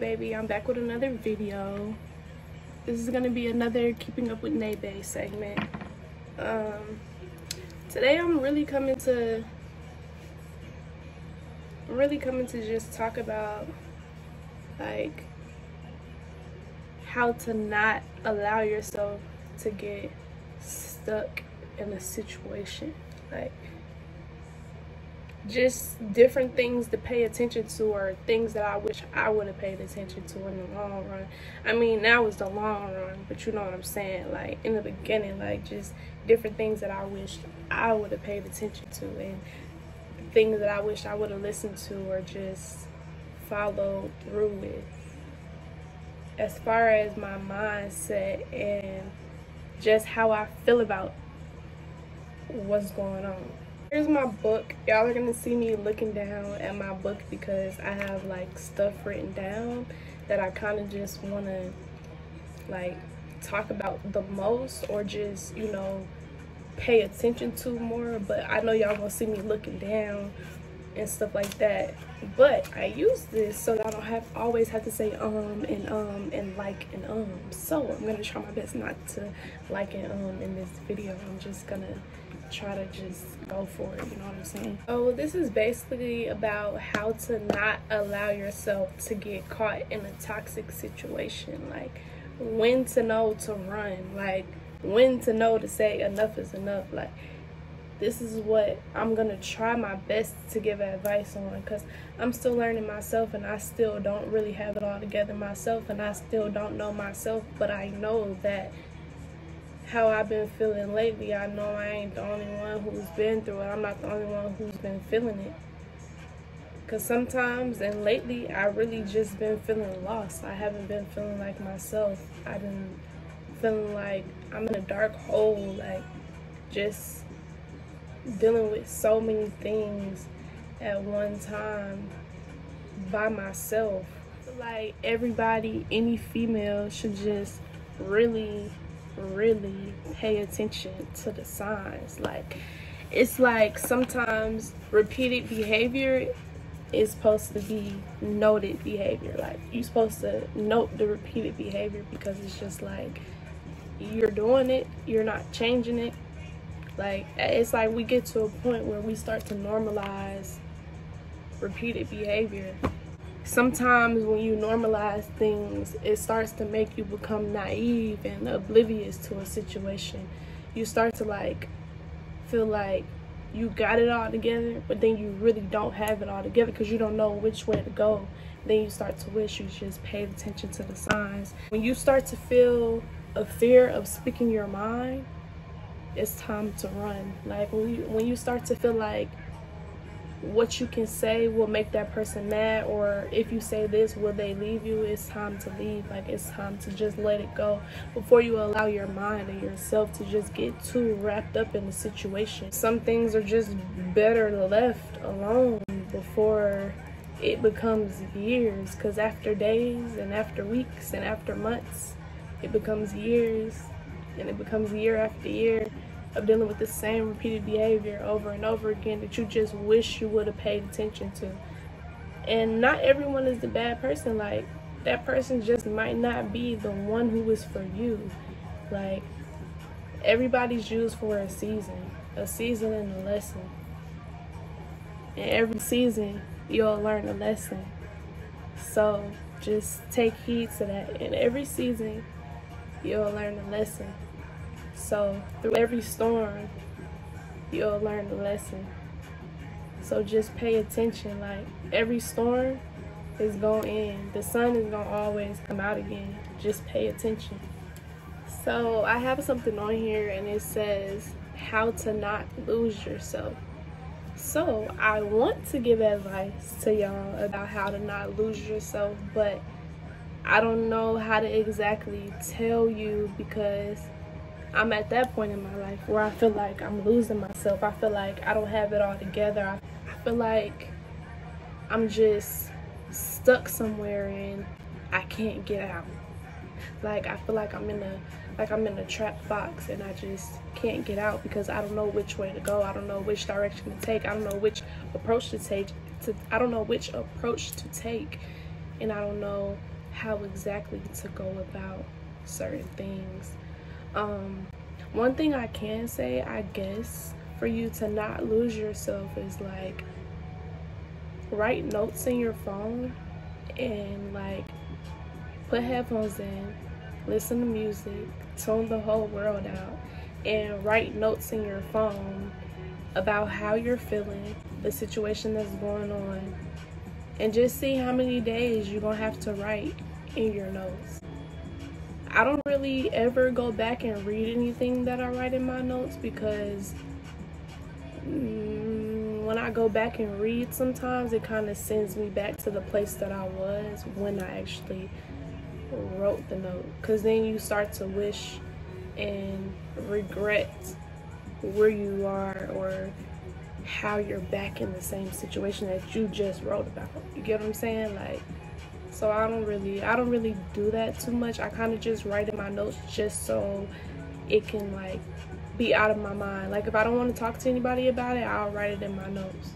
baby. I'm back with another video. This is gonna be another keeping up with Nebe segment. Um today i'm really coming to really coming to just talk about like how to not allow yourself to get stuck in a situation. Like just different things to pay attention to or things that I wish I would have paid attention to in the long run. I mean, now is the long run, but you know what I'm saying? Like in the beginning, like just different things that I wish I would have paid attention to and things that I wish I would have listened to or just followed through with. As far as my mindset and just how I feel about what's going on. Here's my book. Y'all are gonna see me looking down at my book because I have like stuff written down that I kind of just wanna like talk about the most or just, you know, pay attention to more. But I know y'all gonna see me looking down and stuff like that. But I use this so that I don't have always have to say um and um and like and um. So I'm gonna try my best not to like and um in this video. I'm just gonna try to just go for it you know what i'm saying? Oh this is basically about how to not allow yourself to get caught in a toxic situation like when to know to run like when to know to say enough is enough like this is what i'm gonna try my best to give advice on because i'm still learning myself and i still don't really have it all together myself and i still don't know myself but i know that how I've been feeling lately, I know I ain't the only one who's been through it. I'm not the only one who's been feeling it. Because sometimes and lately, I really just been feeling lost. I haven't been feeling like myself. I've been feeling like I'm in a dark hole, like just dealing with so many things at one time by myself. Like everybody, any female should just really really pay attention to the signs. Like it's like sometimes repeated behavior is supposed to be noted behavior. Like you're supposed to note the repeated behavior because it's just like you're doing it you're not changing it. Like it's like we get to a point where we start to normalize repeated behavior sometimes when you normalize things, it starts to make you become naive and oblivious to a situation. You start to like feel like you got it all together, but then you really don't have it all together because you don't know which way to go. Then you start to wish you just paid attention to the signs. When you start to feel a fear of speaking your mind, it's time to run. Like when you when you start to feel like what you can say will make that person mad or if you say this will they leave you? It's time to leave. Like it's time to just let it go before you allow your mind and yourself to just get too wrapped up in the situation. Some things are just better left alone before it becomes years because after days and after weeks and after months it becomes years and it becomes year after year of dealing with the same repeated behavior over and over again that you just wish you would have paid attention to. And not everyone is the bad person. Like, that person just might not be the one who is for you. Like, everybody's used for a season, a season and a lesson. And every season, you'll learn a lesson. So, just take heed to that. In every season, you'll learn a lesson. So through every storm, you'll learn a lesson. So just pay attention. Like every storm is going in. The sun is going to always come out again. Just pay attention. So I have something on here and it says how to not lose yourself. So I want to give advice to y'all about how to not lose yourself, but I don't know how to exactly tell you because I'm at that point in my life where I feel like I'm losing myself. I feel like I don't have it all together. I, I feel like I'm just stuck somewhere and I can't get out. Like I feel like I'm in a like I'm in a trap box and I just can't get out because I don't know which way to go. I don't know which direction to take. I don't know which approach to take. To I don't know which approach to take. and I don't know how exactly to go about certain things. Um, one thing I can say, I guess, for you to not lose yourself is like write notes in your phone and like put headphones in, listen to music, tune the whole world out, and write notes in your phone about how you're feeling, the situation that's going on, and just see how many days you're gonna have to write in your notes. I don't really ever go back and read anything that I write in my notes because mm, when I go back and read sometimes it kind of sends me back to the place that I was when I actually wrote the note because then you start to wish and regret where you are or how you're back in the same situation that you just wrote about. You get what I'm saying? Like, so I don't really, I don't really do that too much. I kind of just write in my notes just so it can like be out of my mind. Like if I don't want to talk to anybody about it, I'll write it in my notes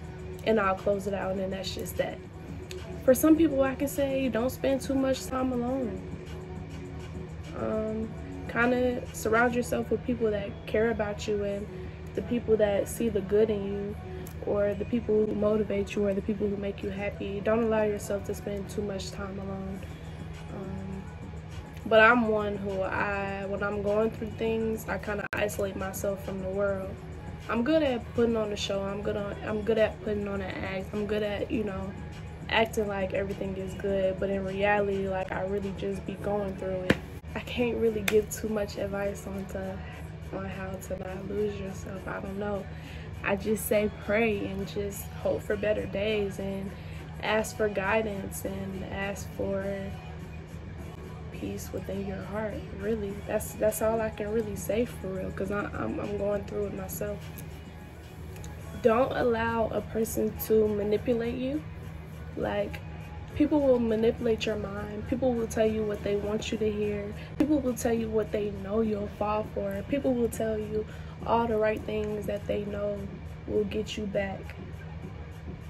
and I'll close it out and then that's just that. For some people, I can say don't spend too much time alone. Um, kind of surround yourself with people that care about you and the people that see the good in you or the people who motivate you or the people who make you happy. Don't allow yourself to spend too much time alone. Um, but I'm one who I, when I'm going through things, I kind of isolate myself from the world. I'm good at putting on a show. I'm good on. I'm good at putting on an act. I'm good at you know, acting like everything is good. But in reality, like I really just be going through it. I can't really give too much advice on to on how to not lose yourself. I don't know. I just say pray and just hope for better days and ask for guidance and ask for peace within your heart. Really, that's that's all I can really say for real because I'm I'm going through it myself. Don't allow a person to manipulate you. Like People will manipulate your mind. People will tell you what they want you to hear. People will tell you what they know you'll fall for. People will tell you all the right things that they know will get you back.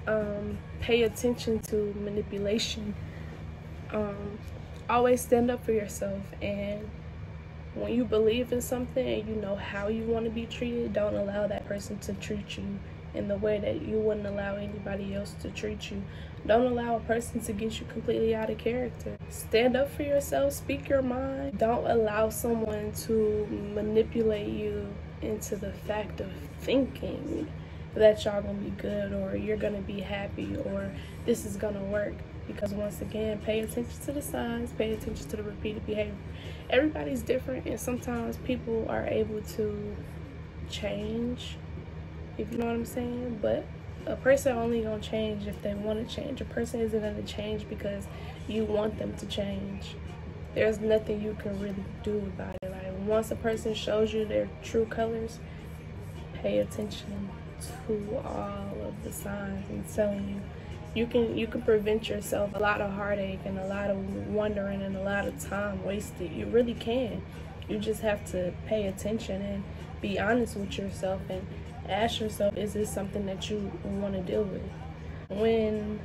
Um, pay attention to manipulation. Um, always stand up for yourself. And when you believe in something and you know how you want to be treated, don't allow that person to treat you in the way that you wouldn't allow anybody else to treat you. Don't allow a person to get you completely out of character. Stand up for yourself, speak your mind. Don't allow someone to manipulate you into the fact of thinking that y'all gonna be good or you're gonna be happy or this is gonna work. Because once again, pay attention to the signs, pay attention to the repeated behavior. Everybody's different, and sometimes people are able to change if you know what I'm saying. But a person only gonna change if they want to change. A person isn't gonna change because you want them to change. There's nothing you can really do about it. Like once a person shows you their true colors, pay attention to all of the signs and telling you you can you can prevent yourself a lot of heartache and a lot of wondering and a lot of time wasted. You really can. You just have to pay attention and be honest with yourself and ask yourself is this something that you want to deal with? When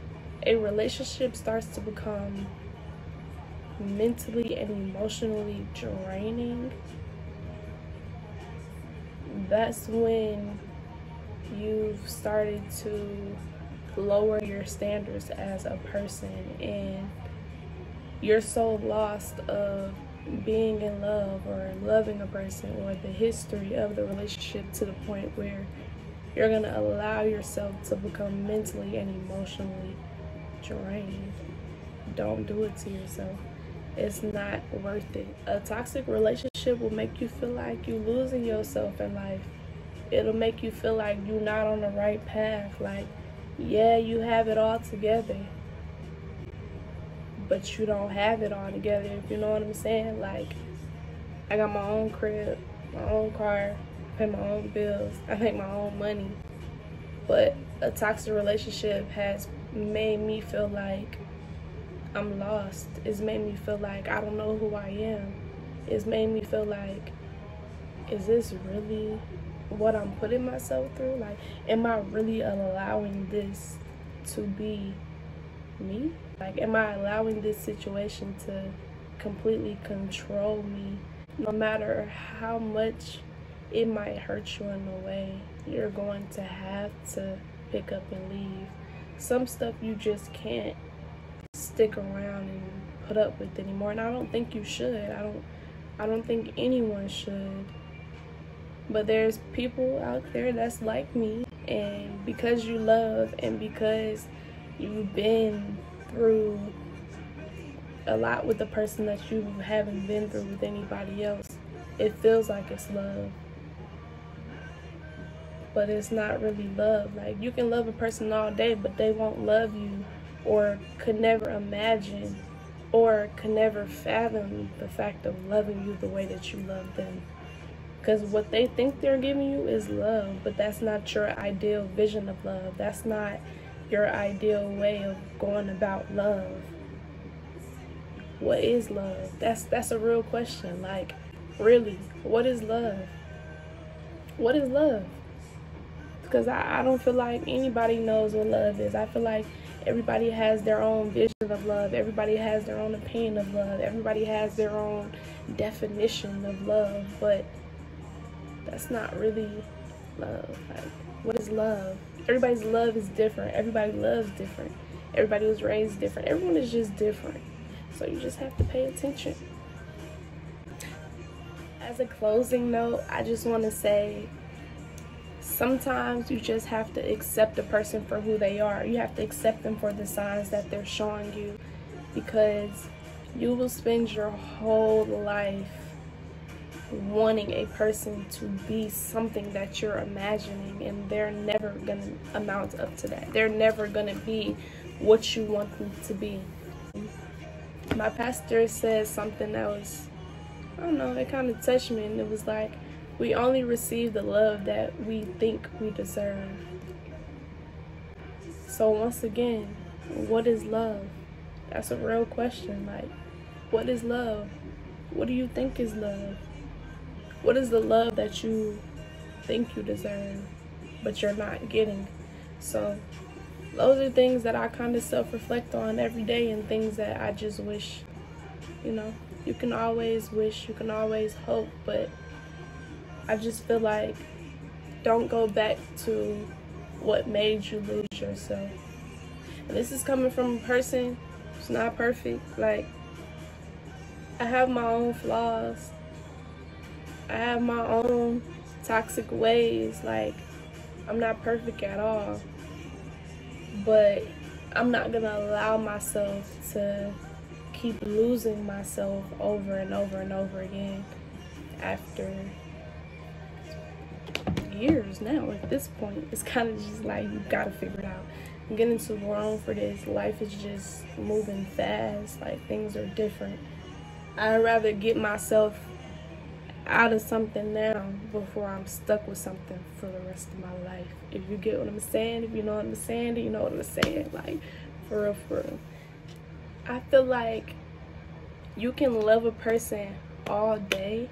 a relationship starts to become mentally and emotionally draining that's when you've started to lower your standards as a person and you're so lost of being in love or loving a person or the history of the relationship to the point where you're going to allow yourself to become mentally and emotionally drained. Don't do it to yourself. It's not worth it. A toxic relationship will make you feel like you're losing yourself in life. It'll make you feel like you're not on the right path. Like, yeah, you have it all together but you don't have it all together, if you know what I'm saying. Like, I got my own crib, my own car, pay my own bills, I make my own money. But a toxic relationship has made me feel like I'm lost. It's made me feel like I don't know who I am. It's made me feel like, is this really what I'm putting myself through? Like, am I really allowing this to be me? Like, am I allowing this situation to completely control me? No matter how much it might hurt you in a way, you're going to have to pick up and leave. Some stuff you just can't stick around and put up with anymore. And I don't think you should. I don't I don't think anyone should. But there's people out there that's like me and because you love and because you've been through a lot with the person that you haven't been through with anybody else, it feels like it's love. But it's not really love. Like you can love a person all day, but they won't love you or could never imagine or could never fathom the fact of loving you the way that you love them. Because what they think they're giving you is love, but that's not your ideal vision of love. That's not your ideal way of going about love. What is love? That's that's a real question. Like, really, what is love? What is love? Because I, I don't feel like anybody knows what love is. I feel like everybody has their own vision of love. Everybody has their own opinion of love. Everybody has their own definition of love. But that's not really love. Like, what is love? Everybody's love is different. Everybody loves different. Everybody was raised different. Everyone is just different. So you just have to pay attention. As a closing note, I just want to say sometimes you just have to accept a person for who they are. You have to accept them for the signs that they're showing you because you will spend your whole life wanting a person to be something that you're imagining and they're never going to amount up to that. They're never going to be what you want them to be. My pastor said something that was, I don't know, it kind of touched me and it was like, we only receive the love that we think we deserve. So once again, what is love? That's a real question. Like, what is love? What do you think is love? What is the love that you think you deserve, but you're not getting? So, those are things that I kind of self reflect on every day and things that I just wish, you know, you can always wish, you can always hope, but I just feel like don't go back to what made you lose yourself. And this is coming from a person who's not perfect. Like, I have my own flaws. I have my own toxic ways. Like, I'm not perfect at all. But I'm not going to allow myself to keep losing myself over and over and over again after years now at this point. It's kind of just like you gotta figure it out. I'm getting too grown for this. Life is just moving fast. Like things are different. I'd rather get myself out of something now before I'm stuck with something for the rest of my life. If you get what I'm saying, if you know what I'm saying, you know what I'm saying. Like, for real, for real. I feel like you can love a person all day,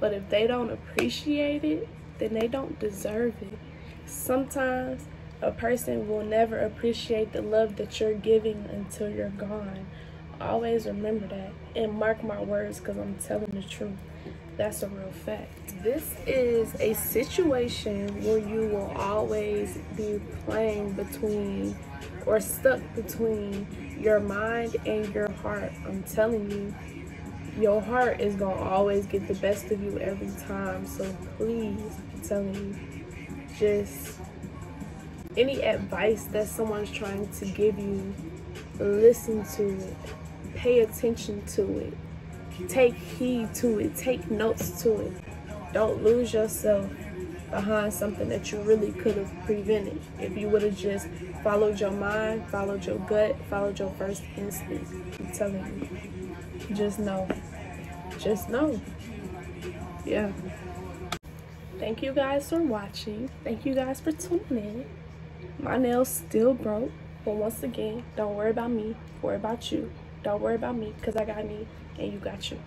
but if they don't appreciate it, then they don't deserve it. Sometimes a person will never appreciate the love that you're giving until you're gone. Always remember that and mark my words because I'm telling the truth. That's a real fact. This is a situation where you will always be playing between or stuck between your mind and your heart. I'm telling you, your heart is going to always get the best of you every time. So please, I'm telling you, just any advice that someone's trying to give you, listen to it, pay attention to it Take heed to it. Take notes to it. Don't lose yourself behind something that you really could have prevented if you would have just followed your mind, followed your gut, followed your first instinct. I'm telling you. Just know. Just know. Yeah. Thank you guys for watching. Thank you guys for tuning in. My nails still broke. But once again, don't worry about me. Worry about you. Don't worry about me because I got me and you got you.